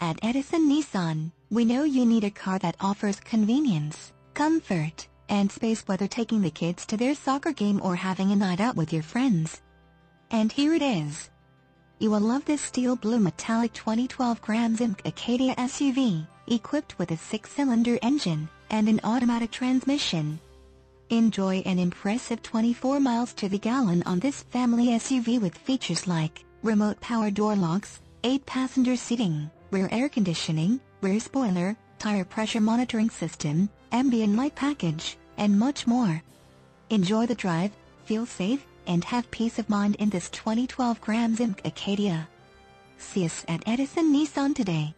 At Edison Nissan, we know you need a car that offers convenience, comfort, and space whether taking the kids to their soccer game or having a night out with your friends. And here it is. You will love this steel blue metallic 2012 GMC Acadia SUV, equipped with a six-cylinder engine and an automatic transmission. Enjoy an impressive 24 miles to the gallon on this family SUV with features like remote power door locks, 8-passenger seating, rear air conditioning, rear spoiler, tire pressure monitoring system, ambient light package, and much more. Enjoy the drive, feel safe, and have peace of mind in this 2012 GMC Acadia. See us at Edison Nissan today.